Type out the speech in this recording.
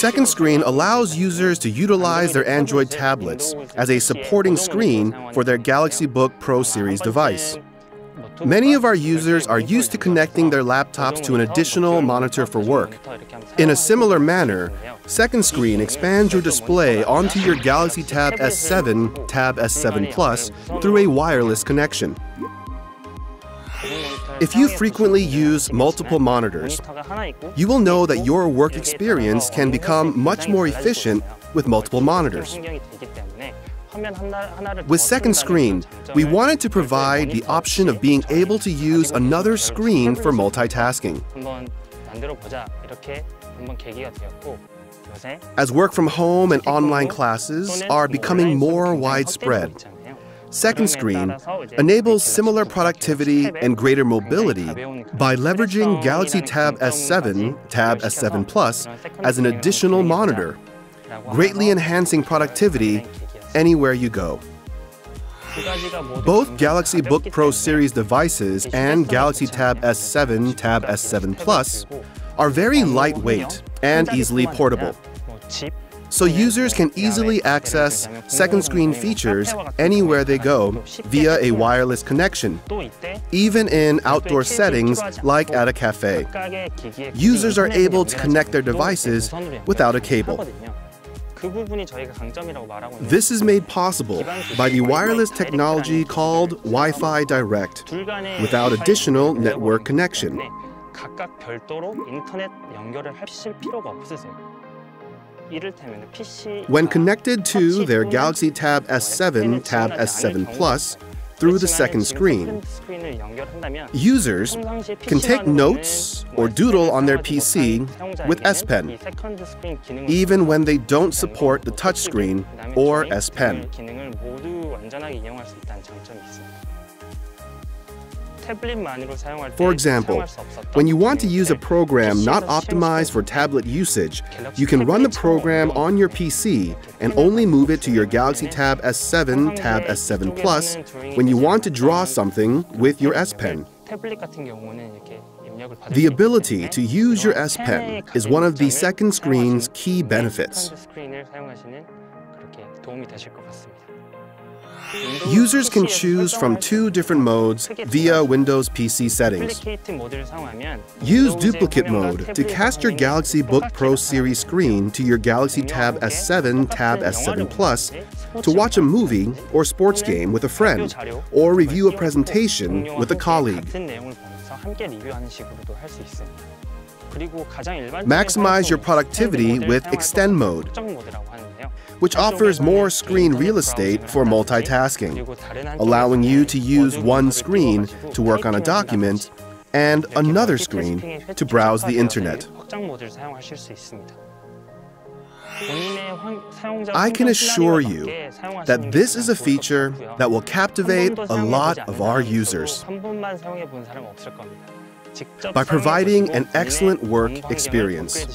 second screen allows users to utilize their Android tablets as a supporting screen for their Galaxy Book Pro series device. Many of our users are used to connecting their laptops to an additional monitor for work. In a similar manner, Second Screen expands your display onto your Galaxy Tab S7, Tab S7 Plus through a wireless connection. If you frequently use multiple monitors, you will know that your work experience can become much more efficient with multiple monitors. With Second Screen, we wanted to provide the option of being able to use another screen for multitasking. As work from home and online classes are becoming more widespread, Second Screen enables similar productivity and greater mobility by leveraging Galaxy Tab S7, Tab S7 Plus as an additional monitor, greatly enhancing productivity anywhere you go. Both Galaxy Book Pro series devices and Galaxy Tab S7, Tab S7 Plus are very lightweight and easily portable. So users can easily access second screen features anywhere they go via a wireless connection, even in outdoor settings like at a cafe. Users are able to connect their devices without a cable. This is made possible by the wireless technology called Wi-Fi Direct without additional network connection. When connected to their Galaxy Tab S7, Tab S7 Plus, through the second screen. Users can take notes or doodle on their PC with S Pen, even when they don't support the touchscreen or S Pen. For example, when you want to use a program not optimized for tablet usage, you can run the program on your PC and only move it to your Galaxy Tab S7, Tab S7 Plus when you want to draw something with your S Pen. The ability to use your S Pen is one of the second screen's key benefits. Users can choose from two different modes via Windows PC settings. Use duplicate mode to cast your Galaxy Book Pro series screen to your Galaxy Tab S7, Tab S7 Plus to watch a movie or sports game with a friend, or review a presentation with a colleague. Maximize your productivity with Extend mode, which offers more screen real estate for multitasking, allowing you to use one screen to work on a document and another screen to browse the internet. I can assure you that this is a feature that will captivate a lot of our users. by providing an excellent work experience.